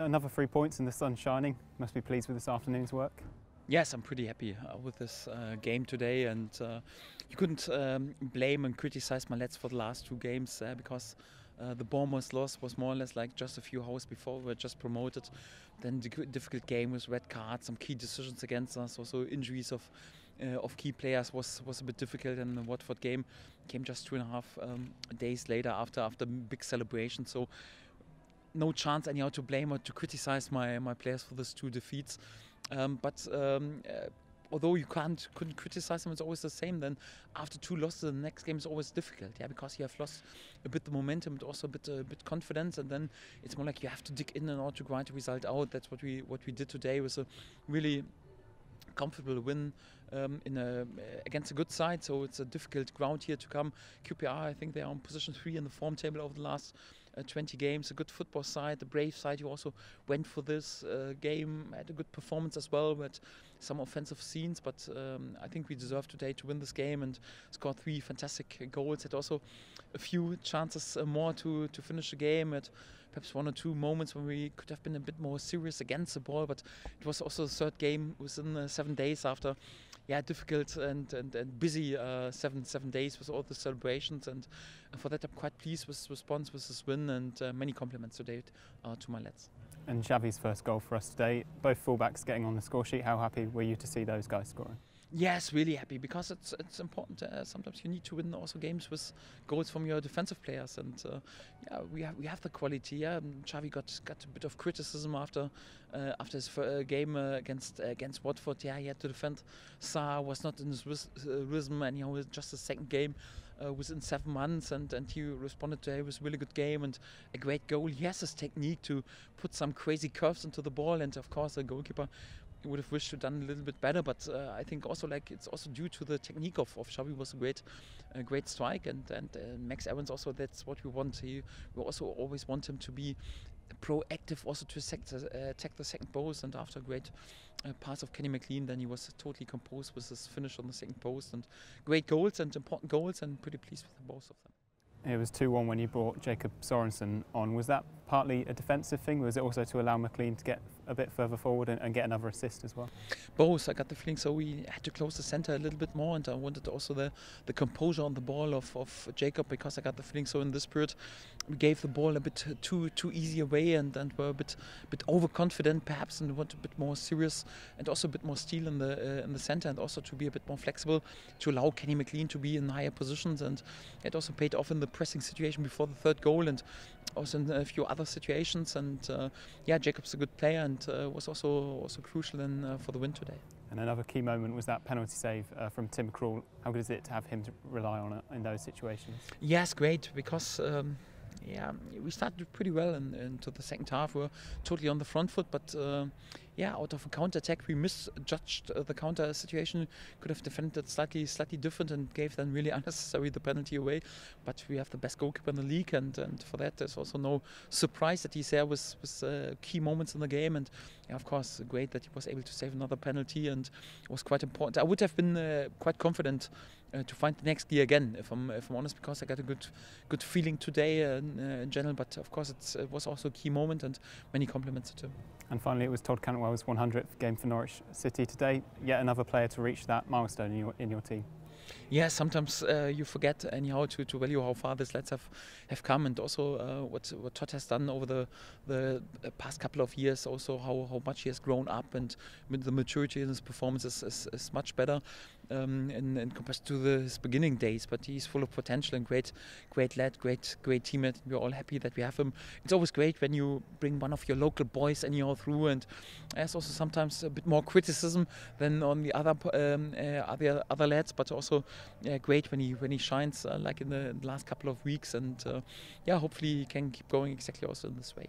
another three points and the sun shining. Must be pleased with this afternoon's work. Yes, I'm pretty happy uh, with this uh, game today, and uh, you couldn't um, blame and criticize my lads for the last two games uh, because uh, the Bournemouth loss was more or less like just a few hours before we were just promoted. Then the difficult game with red cards, some key decisions against us, also injuries of uh, of key players was was a bit difficult. And the Watford game came just two and a half um, days later after after big celebration. So no chance anyhow to blame or to criticize my my players for these two defeats. Um, but um, uh, although you can't couldn't criticize them, it's always the same. Then after two losses, the next game is always difficult. Yeah, because you have lost a bit the momentum, but also a bit a bit confidence, and then it's more like you have to dig in in order to grind the result out. That's what we what we did today was a really comfortable win um, in a, against a good side. So it's a difficult ground here to come. QPR, I think they are on position three in the form table over the last uh, 20 games. A good football side. The Brave side, You also went for this uh, game, had a good performance as well, but some offensive scenes. But um, I think we deserve today to win this game and score three fantastic goals. Had also a few chances uh, more to to finish the game. At perhaps one or two moments when we could have been a bit more serious against the ball. But it was also the third game within uh, seven days after yeah, difficult and, and, and busy uh, seven seven days with all the celebrations. And for that, I'm quite pleased with the response with this win and uh, many compliments today uh, to my lads. And Xavi's first goal for us today, both fullbacks getting on the score sheet. How happy were you to see those guys scoring? Yes, really happy because it's it's important. Uh, sometimes you need to win also games with goals from your defensive players, and uh, yeah, we have we have the quality. Yeah, Xavi got got a bit of criticism after uh, after his uh, game uh, against against Watford. Yeah, he had to defend. Sarr was not in his uh, rhythm, and he was just a second game within seven months, and and he responded to it was a really good game and a great goal. He has his technique to put some crazy curves into the ball, and of course the goalkeeper would have wished to done a little bit better. But uh, I think also like it's also due to the technique of, of Xavi was a great, a great strike, and and uh, Max Aarons also that's what we want. He, we also always want him to be proactive, also to uh, attack the second post. And after a great uh, pass of Kenny McLean, then he was totally composed with his finish on the second post and great goals and important goals, and pretty pleased with both of them. It was 2 1 when you brought Jacob Sorensen on. Was that partly a defensive thing? Was it also to allow McLean to get a bit further forward and, and, get another assist as well? Both. I got the feeling so we had to close the centre a little bit more, and I wanted also the, the composure on the ball of, of Jacob because I got the feeling so in this period we gave the ball a bit too too easy away and, and were a bit bit overconfident perhaps and want a bit more serious and also a bit more steel in the uh, in the centre and also to be a bit more flexible to allow Kenny McLean to be in higher positions and it also paid off in the pressing situation before the third goal and also in a few other situations. And uh, yeah, Jacob's a good player and uh, was also also crucial in, uh, for the win today. And another key moment was that penalty save uh, from Tim Krul. How good is it to have him to rely on it in those situations? Yes, great because. Um, yeah, we started pretty well in, into the second half. We are totally on the front foot, but uh, yeah, out of a counter attack, we misjudged uh, the counter situation. Could have defended slightly, slightly different, and gave them really unnecessary the penalty away. But we have the best goalkeeper in the league, and, and for that, there's also no surprise that he's there with, with uh, key moments in the game. And yeah, of course, great that he was able to save another penalty, and was quite important. I would have been uh, quite confident uh, to find the next gear again, if I'm if I'm honest, because I got a good good feeling today uh, in, uh, in, general. But of course, it was also a key moment, and many compliments to him. And finally, it was Todd Cantwell's 100th game for Norwich City today. Yet another player to reach that milestone in your, in your team yeah, sometimes uh, you forget anyhow to, to value how far these lads have, have come and also uh, what what Todd has done over the the past couple of years. Also how, how much he has grown up and the maturity in his performance is, is, is much better um, in, in comparison to the, his beginning days. But he's full of potential and great great lad, great great teammate. We're all happy that we have him. It's always great when you bring one of your local boys anyhow through, and there's also sometimes a bit more criticism than on the other um, uh, other other lads, but also yeah, great when he when he shines uh, like in the last couple of weeks, and uh, yeah, hopefully he can keep going exactly also in this way.